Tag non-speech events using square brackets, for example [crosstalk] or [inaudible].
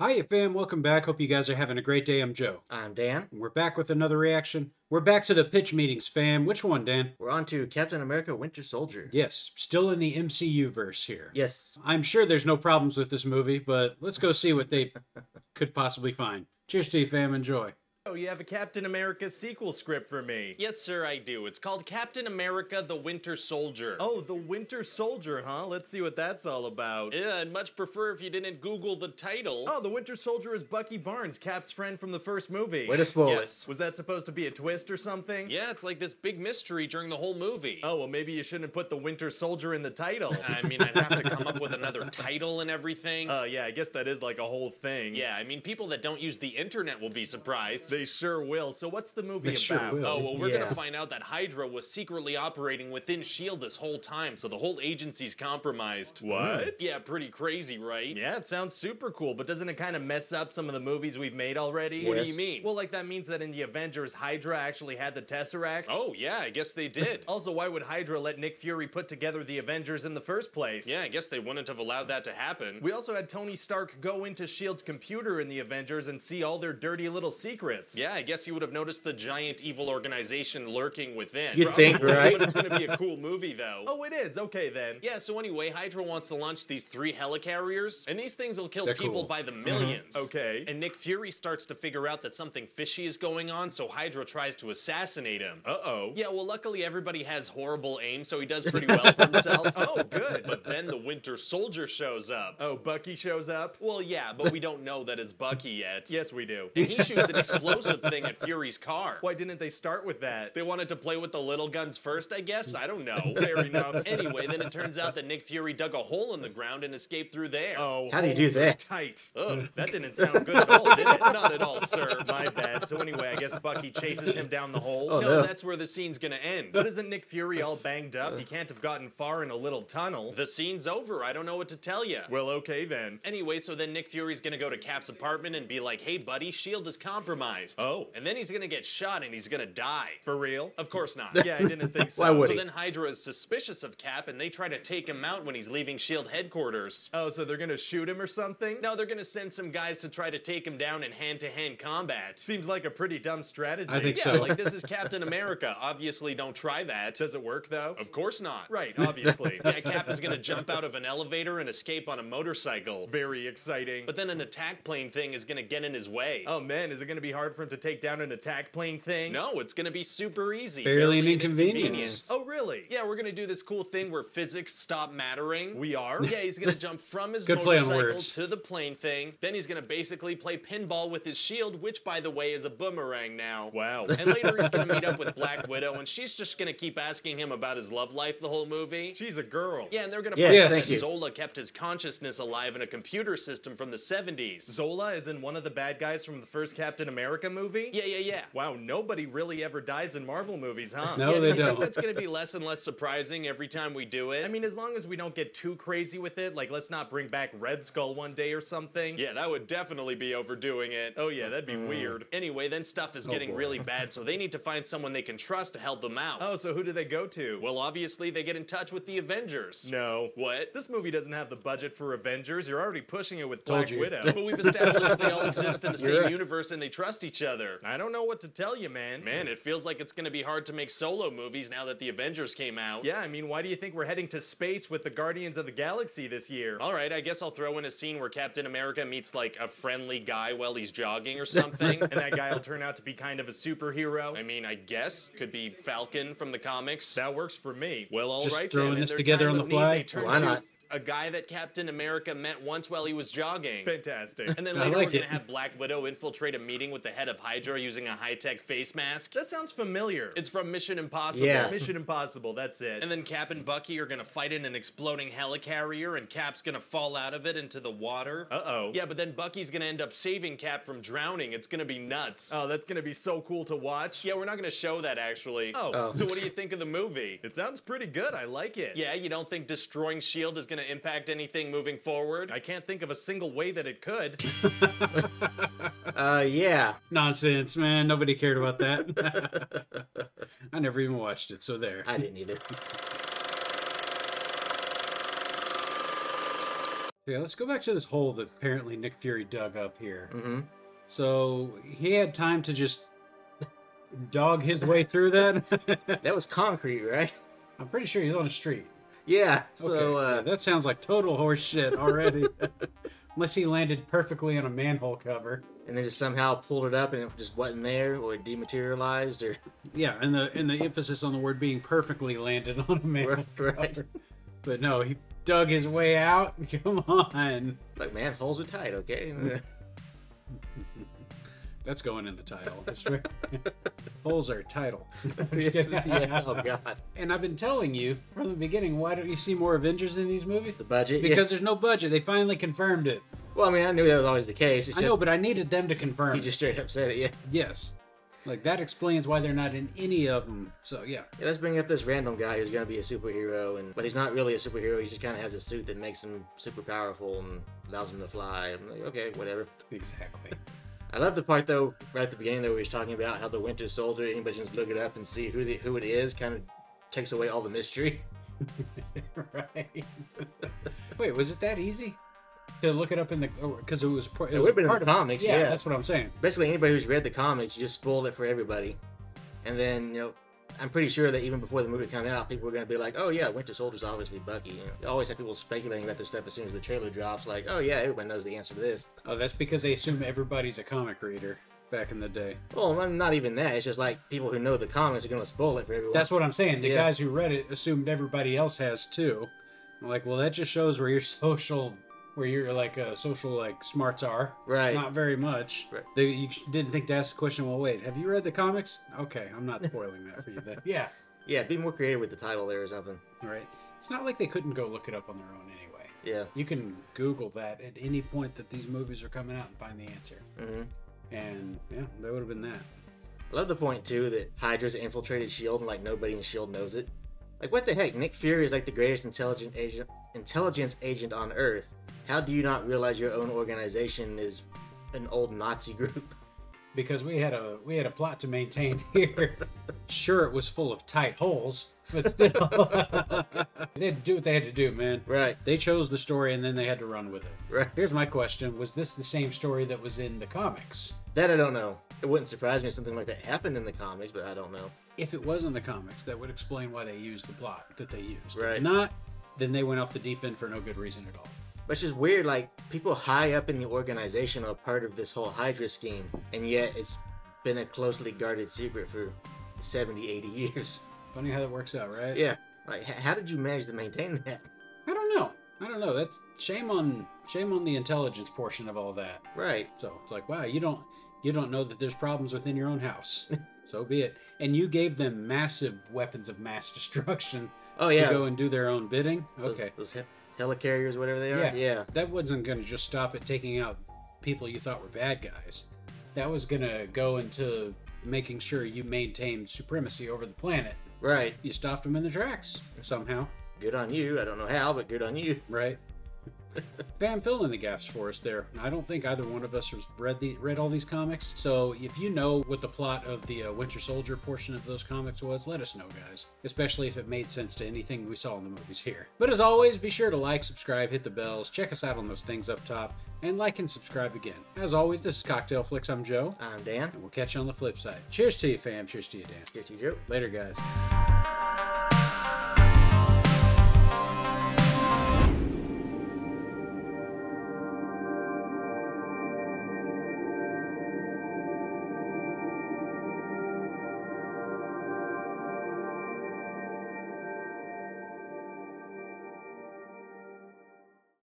Hi, fam. Welcome back. Hope you guys are having a great day. I'm Joe. I'm Dan. We're back with another reaction. We're back to the pitch meetings, fam. Which one, Dan? We're on to Captain America Winter Soldier. Yes, still in the MCU verse here. Yes. I'm sure there's no problems with this movie, but let's go see what they [laughs] could possibly find. Cheers to you, fam. Enjoy. Oh, you have a Captain America sequel script for me. Yes, sir, I do. It's called Captain America the Winter Soldier. Oh, the Winter Soldier, huh? Let's see what that's all about. Yeah, I'd much prefer if you didn't Google the title. Oh, the Winter Soldier is Bucky Barnes, Cap's friend from the first movie. Way to spoil Yes. Was that supposed to be a twist or something? Yeah, it's like this big mystery during the whole movie. Oh, well, maybe you shouldn't put the Winter Soldier in the title. [laughs] I mean, I'd have to come up with another title and everything. Uh, yeah, I guess that is like a whole thing. yeah, I mean, people that don't use the internet will be surprised. They sure will. So what's the movie They about? will. Oh, well, we're Yeah. gonna find out that Hydra was secretly operating within S.H.I.E.L.D. this whole time, so the whole agency's compromised. What? Yeah, pretty crazy, right? Yeah, it sounds super cool, but doesn't it kind of mess up some of the movies we've made already? What do you mean? Well, like that means that in the Avengers, Hydra actually had the Tesseract. Oh, yeah, I guess they did. [laughs] Also, why would Hydra let Nick Fury put together the Avengers in the first place? yeah, I guess they wouldn't have allowed that to happen. We also had Tony Stark go into S.H.I.E.L.D.'s computer in the Avengers and see all their dirty little secrets. Yeah, I guess you would have noticed the giant evil organization lurking within. You'd think, right? But it's gonna be a cool movie, though. Oh, it is. Okay, then. Yeah, so anyway, Hydra wants to launch these three helicarriers, and these things will kill They're people cool. by the mm-hmm. 1000000s Okay. And Nick Fury starts to figure out that something fishy is going on, so Hydra tries to assassinate him. Uh-oh. Yeah, well, luckily everybody has horrible aim, so he does pretty [laughs] well for himself. [laughs] Oh, good. But then the Winter Soldier shows up. Oh, Bucky shows up? Well, yeah, but we don't know that it's Bucky yet. Yes, we do. And he shoots an [laughs] explosive thing at Fury's car. Why didn't they start with that? They wanted to play with the little guns first, I guess. I don't know. [laughs] Fair enough. Anyway, then it turns out that Nick Fury dug a hole in the ground and escaped through there. Oh, How do you do that? Tight. Ugh. That didn't sound good at all, did it? [laughs] Not at all, sir. My bad. So anyway, I guess Bucky chases him down the hole. Oh, no, no. that's where the scene's gonna end. But isn't Nick Fury all banged up? He can't have gotten far in a little tunnel. The scene's over. I don't know what to tell you. Well, okay then. Anyway, so then Nick Fury's gonna go to Cap's apartment and be like, "Hey, buddy, Shield is compromised." Oh. and then he's gonna get shot and he's gonna die. For real? Of course not. [laughs] Yeah, I didn't think so. Why would So he? then Hydra is suspicious of Cap and they try to take him out when he's leaving Shield headquarters. Oh, so they're gonna shoot him or something? No, they're gonna send some guys to try to take him down in hand-to-hand combat. Seems like a pretty dumb strategy. I think Yeah, so. like this is Captain America. Obviously, don't try that. Does it work though? Of course not. Right, obviously. [laughs] Yeah, Cap is gonna jump out of an elevator and escape on a motorcycle. Very exciting. But then an attack plane thing is gonna get in his way. oh man, is it gonna be hard for him to take down an attack plane thing? No, it's gonna be super easy. Barely an an inconvenience. Oh really? Yeah, we're gonna do this cool thing where physics stop mattering. We are? Yeah, he's gonna jump from his [laughs] Good motorcycle to the plane thing. Then he's gonna basically play pinball with his shield, which, by the way, is a boomerang now. Wow. And later he's gonna meet up [laughs] with Black Widow, and she's just gonna keep asking him about his love life the whole movie. She's a girl. Yeah, and they're gonna Yes, find out thank that you. Zola kept his consciousness alive in a computer system from the 70s. Zola is in one of the bad guys from the first Captain America movie? yeah, yeah, yeah. Wow, nobody really ever dies in Marvel movies, huh? No, Yeah, they do you think don't. That's gonna be less and less surprising every time we do it. I mean, as long as we don't get too crazy with it, like let's not bring back Red Skull one day or something. yeah, that would definitely be overdoing it. Oh yeah, that'd be mm. weird. Anyway, then stuff is oh, getting boy. really bad, so they [laughs] need to find someone they can trust to help them out. Oh, so who do they go to? Well, obviously, they get in touch with the Avengers. no. What? This movie doesn't have the budget for Avengers. You're already pushing it with Told Black you. Widow. But we've established that they all exist in the [laughs] You're same right. universe and they trust each other. I don't know what to tell you, man. Man, it feels like it's gonna be hard to make solo movies now that the Avengers came out. Yeah, I mean, why do you think we're heading to space with the Guardians of the Galaxy this year? Alright, I guess I'll throw in a scene where Captain America meets like a friendly guy while he's jogging or something. [laughs] and that guy will turn out to be kind of a superhero. I mean, I guess could be Falcon from the comics. that works for me. Well, all right. Just then. throwing this together on of the need, fly? They turn Why to not? A guy that Captain America met once while he was jogging. Fantastic. And then I later like we're gonna have Black Widow infiltrate a meeting with the head of Hydra using a high-tech face mask. that sounds familiar. It's from Mission Impossible. Yeah. [laughs] Mission Impossible, that's it. And then Cap and Bucky are gonna fight in an exploding helicarrier, and Cap's gonna fall out of it into the water. Uh-oh. Yeah, but then Bucky's gonna end up saving Cap from drowning. It's gonna be nuts. Oh, that's gonna be so cool to watch. Yeah, we're not gonna show that actually. Oh. Oh. So what do you think of the movie? It sounds pretty good. I like it. Yeah, you don't think destroying S.H.I.E.L.D. E is gonna impact anything moving forward? I can't think of a single way that it could. [laughs] Uh, yeah. Nonsense, man. Nobody cared about that. [laughs] I never even watched it, so there. I didn't either. Yeah, let's go back to this hole that apparently Nick Fury dug up here. Mm-hmm. So he had time to just dog his way through that. [laughs] That was concrete, right? I'm pretty sure he's on a street. Yeah. So okay, uh, yeah, that sounds like total horse shit already. [laughs] Unless he landed perfectly on a manhole cover. and then just somehow pulled it up and it just wasn't there or it dematerialized or [laughs] Yeah, and the and the emphasis on the word being perfectly landed on a manhole Right, cover. But no, he dug his way out. [laughs] Come on. like man holes are tight okay That's going in the title. That's right. [laughs] Holes are title. [laughs] [laughs] yeah oh god And I've been telling you from the beginning, why don't you see more Avengers in these movies? the budget yeah. Because there's no budget. They finally confirmed it. well I mean I knew that was always the case it's I just know, but I needed them to confirm. he just straight up said it yeah. Yes. Like that explains why they're not in any of them. So yeah. yeah let's bring up this random guy who's gonna be a superhero and but he's not really a superhero he just kind of has a suit that makes him super powerful and allows him to fly I'm like okay whatever Exactly. I love the part though, right at the beginning though, where he's talking about how the Winter Soldier, anybody just look it up and see who the, who it is, kind of takes away all the mystery. [laughs] right. Wait, was it that easy to look it up in the? Oh, because it was. It, It would have been in part the of- comics, Yeah, yeah. that's what I'm saying. Basically, anybody who's read the comics, you just spoiled it for everybody. And then you know, I'm pretty sure that even before the movie came out, people were gonna be like, "Oh yeah, Winter Soldier's obviously Bucky." You, know, you always have people speculating about this stuff as soon as the trailer drops, like, "Oh yeah, everybody knows the answer to this." Oh, that's because they assume everybody's a comic reader back in the day. Well, I'm not even that. It's just like people who know the comics are gonna spoil it for everyone. That's what I'm saying. The Yeah. guys who read it assumed everybody else has too. I'm like, well, that just shows where your [laughs] social, where your like uh, social like smarts are. right. Not very much. Right. They, you didn't think to ask the question. Well, wait, have you read the comics? Okay, I'm not spoiling that for you then. Yeah. [laughs] Yeah, be more creative with the title there or something. Right. It's not like they couldn't go look it up on their own anyway. Yeah. You can Google that at any point that these movies are coming out and find the answer. Mm-hmm. And yeah, that would have been that. I love the point too that Hydra's infiltrated Shield and like nobody in Shield knows it. Like what the heck? Nick Fury is like the greatest intelligent agent, intelligence agent on Earth. How do you not realize your own organization is an old Nazi group? because we had a we had a plot to maintain here. sure, it was full of tight holes, but still, [laughs] they had to do what they had to do, man. Right, They chose the story and then they had to run with it. right. Here's my question: Was this the same story that was in the comics? That I don't know. It wouldn't surprise me if something like that happened in the comics, but I don't know. If it was in the comics, that would explain why they used the plot that they used. If Right. not, then they went off the deep end for no good reason at all. It's just weird, like people high up in the organization are part of this whole Hydra scheme, and yet it's been a closely guarded secret for 70, 80 years. Funny how that works out, right? Yeah. Like, h- how did you manage to maintain that? I don't know. I don't know. That's shame on shame on the intelligence portion of all that. Right. So it's like, wow, you don't you don't know that there's problems within your own house. [laughs] so be it. And you gave them massive weapons of mass [laughs] destruction Oh yeah. to go and do their own bidding. Okay. Those, he- helicarriers, whatever they are. Yeah. Yeah. That wasn't going to just stop at taking out people you thought were bad guys. That was going to go into making sure you maintained supremacy over the planet. Right. You stopped them in the tracks somehow, Good on you. I don't know how, but good on you. right? Bam, fill in the gaps for us there. I don't think either one of us has read the read all these comics. So if you know what the plot of the uh, Winter Soldier portion of those comics was, let us know, guys. Especially if it made sense to anything we saw in the movies here. But as always, be sure to like, subscribe, hit the bells, check us out on those things up top, and like and subscribe again. As always, this is Cocktail Flicks. I'm Joe, I'm Dan. and we'll catch you on the flip side. Cheers to you, fam. Cheers to you, Dan. Cheers to you, Joe. Later, guys.